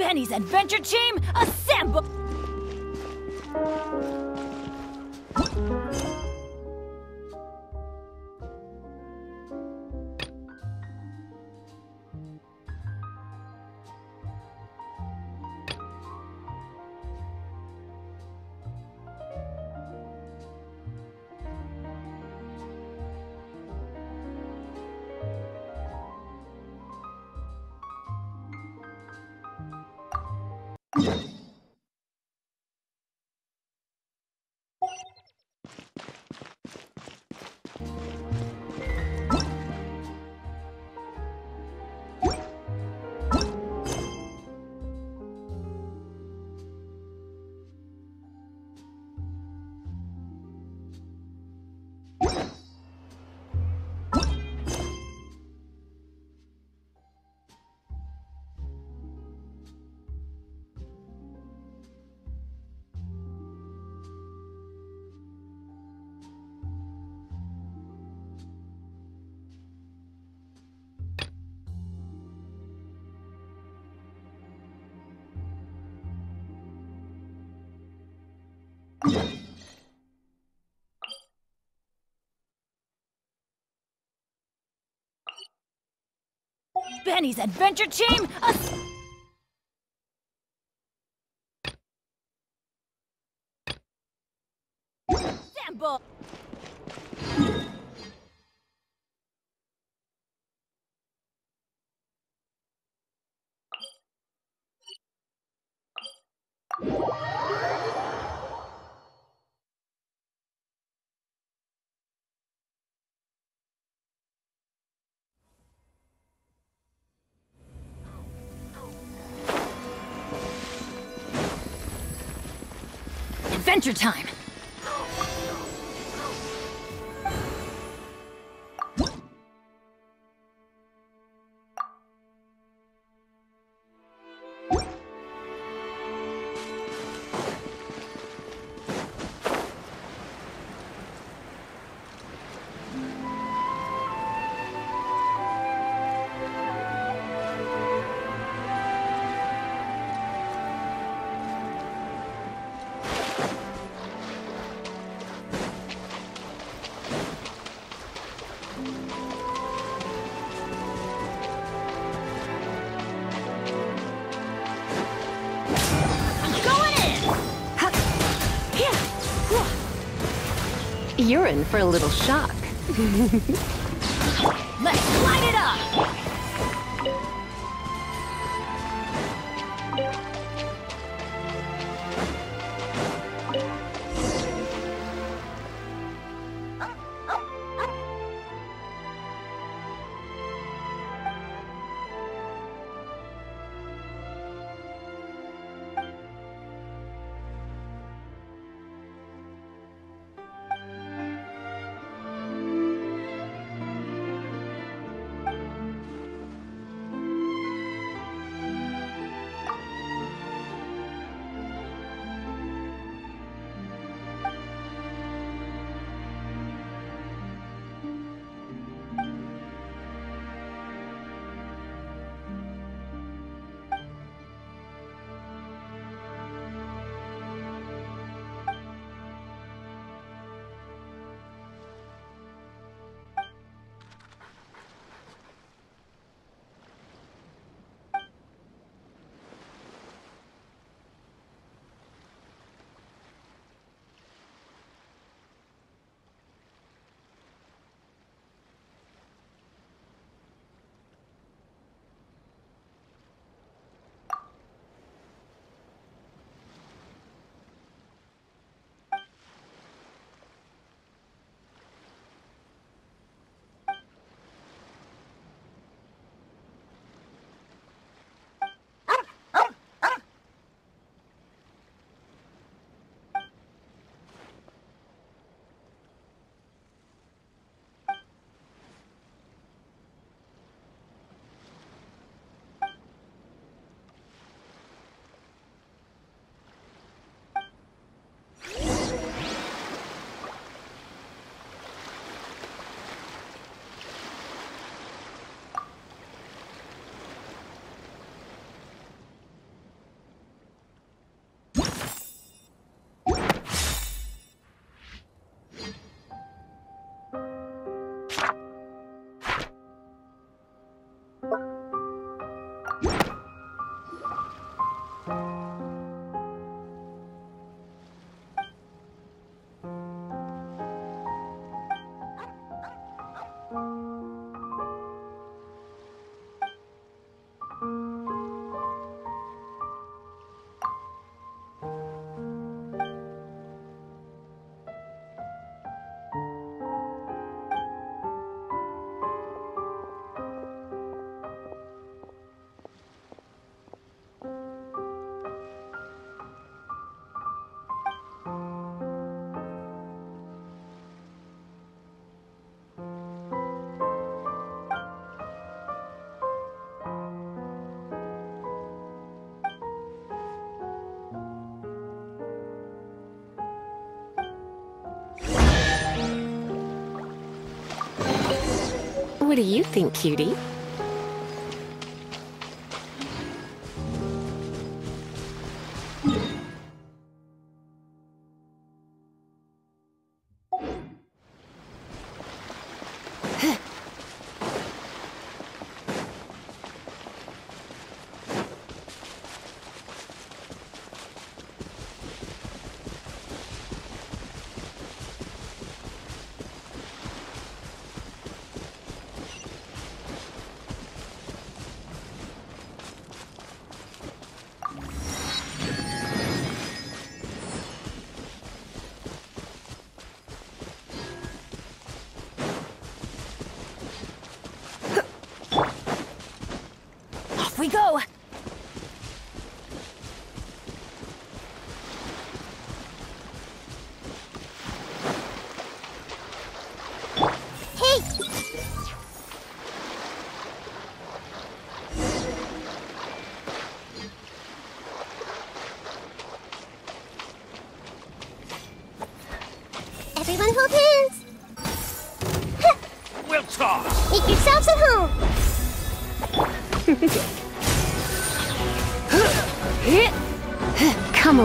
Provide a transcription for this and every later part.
Benny's Adventure Team, assemble! Benny's Adventure Team, Adventure time! In for a little shock. What do you think, cutie?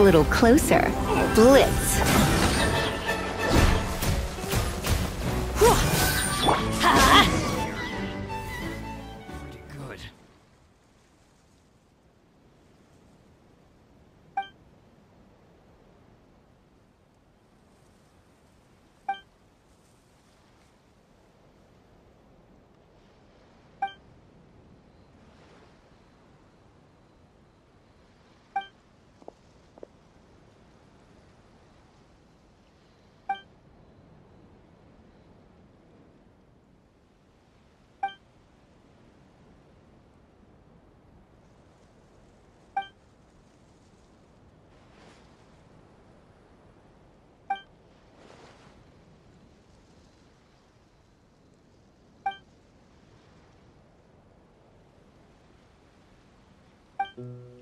Little closer. Blitz. Bye.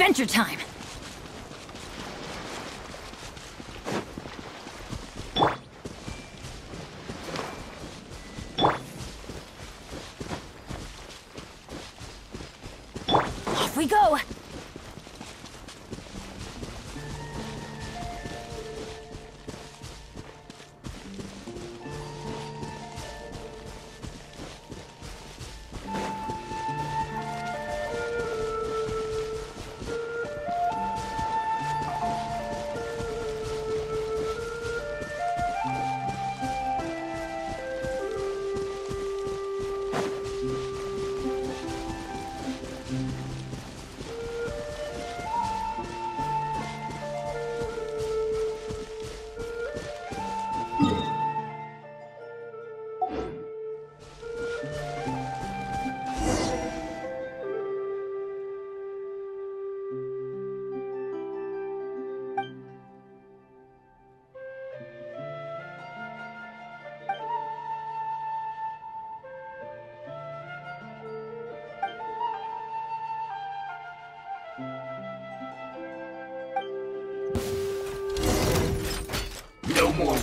Adventure time!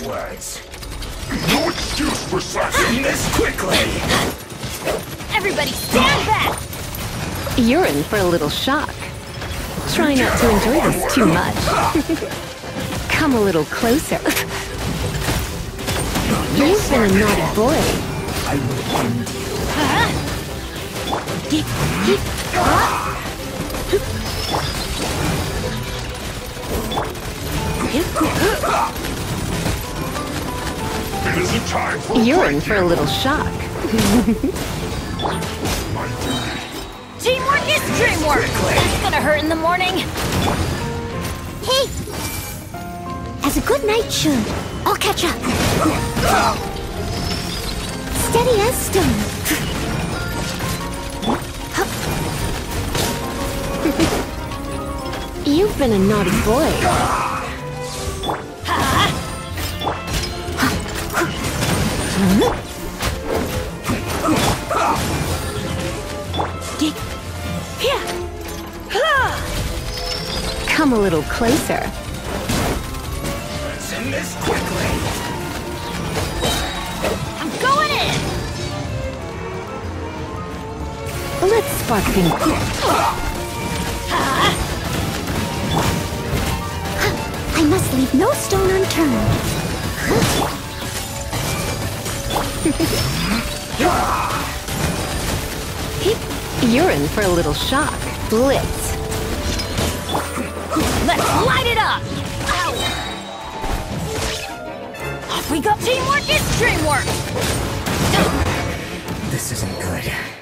Words. No excuse for slashing this quickly! Everybody stand back! You're in for a little shock. Try not to enjoy this too much. Come a little closer. You've been a naughty boy. I will end you. It isn't time for You're in for a little shock. Teamwork is dreamwork! That's gonna hurt in the morning! Hey! As a good knight should, I'll catch up. Steady as stone. You've been a naughty boy. Come a little closer. Let's end this quickly. I'm going in. Let's spark things. I must leave no stone unturned. You're in for a little shock. Blitz. Let's light it up! Ow! Off we go! Teamwork is dreamwork! This isn't good.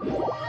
you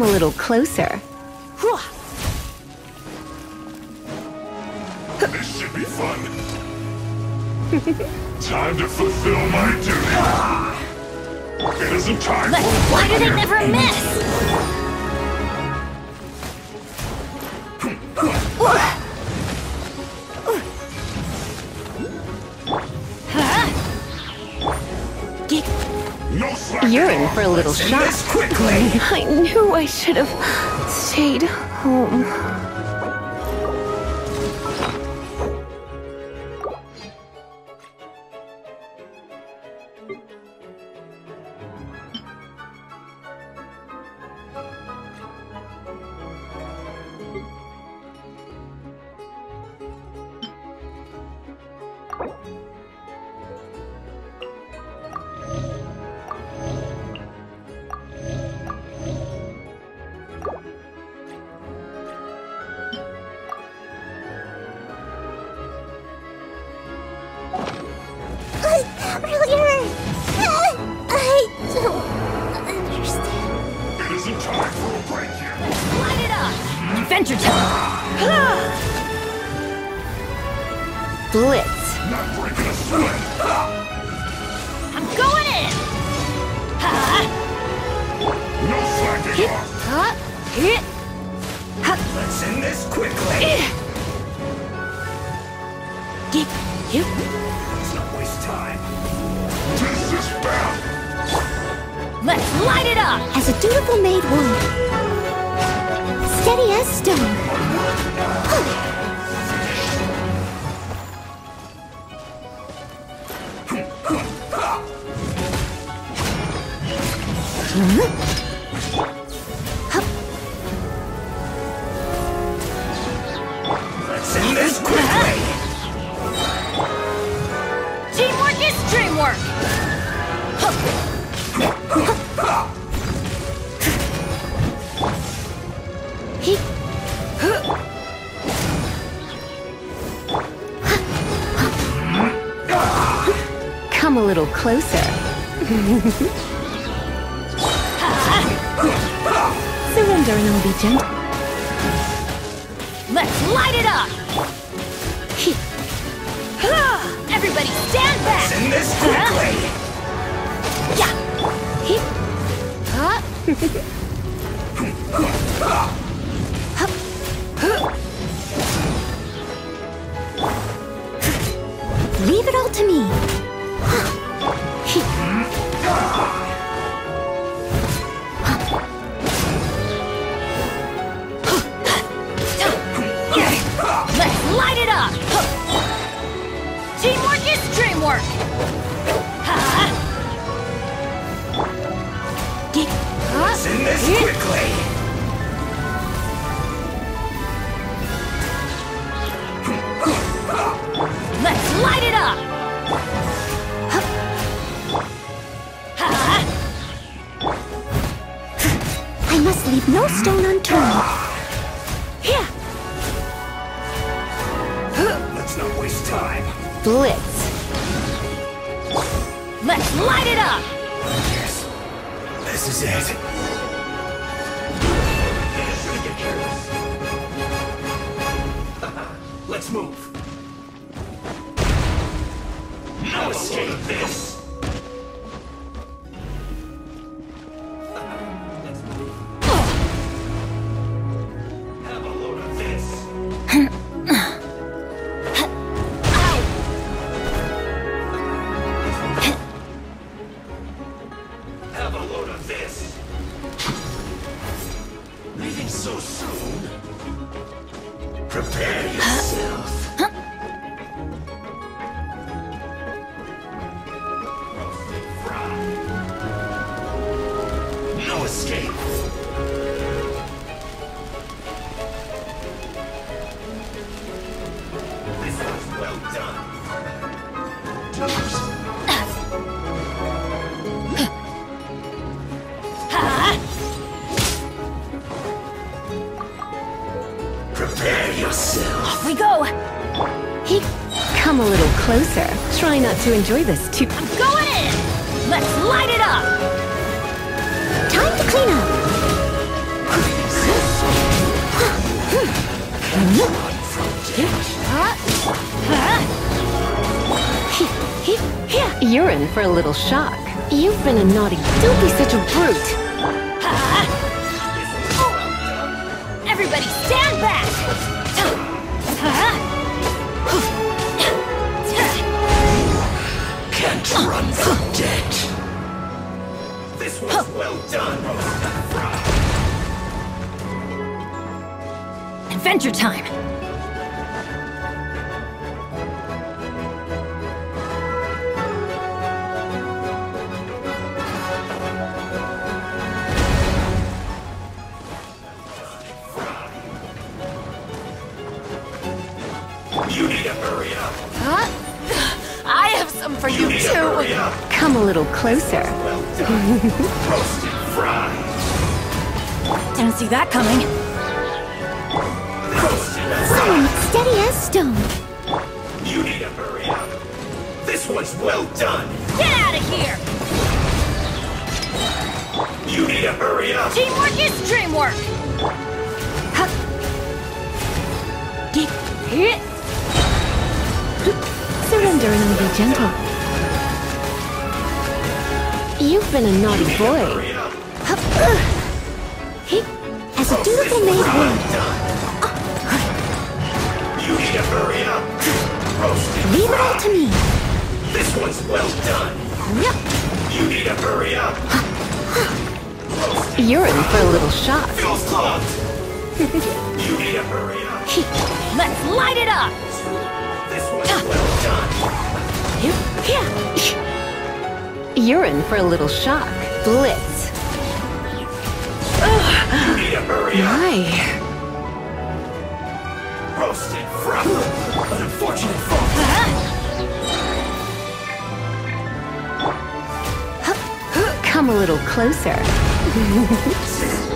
Come a little closer. This should be fun. time to fulfill my duty. It isn't time for why do they never miss? here. No slacking You're in for a little shock. Quickly! I knew I should have stayed home. Adventure time! Blitz. Not breaking a sweat. I'm going in! Ha! No slacking off. Hit! Let's end this quickly! Get you! Let's not waste time. This is bad. Let's light it up! As a dutiful maid would. Steady as stone. Let's closer. Surrender and I'll be gentle. Let's light it up! he, Everybody stand back! Send this quickly! Yeah! light it up! Teamwork is dreamwork! Get, Huh? Send this quickly! Let's light it up! I must leave no stone unturned. Blitz. Let's light it up! Yes. This is it. Let's move. No escape this! To enjoy this too. I'm going in! Let's light it up! time to clean up. Huh? Huh? He, he, You're in for a little shock. You've been a naughty. Don't be such a brute. Well done. Adventure time! You need to hurry up. Huh? I have some for you You need to too! Come a little closer. Well done. Roasted fry. Didn't see that coming. Someone steady as stone. You need to hurry up. This one's well done. Get out of here! You need to hurry up. Teamwork is dreamwork! Get, Hit! Surrender and be gentle. You've been a naughty boy. Hurry up. he, as a dutiful maid would. You need to hurry up. Leave it all to me. This one's well done. Yep, You need to hurry up. You're in for a little shock. You need to hurry up. Let's light it up! This one's well done. here, urine for a little shock. Blitz. Ugh. You need a burrito. Why? Roasted from an unfortunate fault. Come a little closer.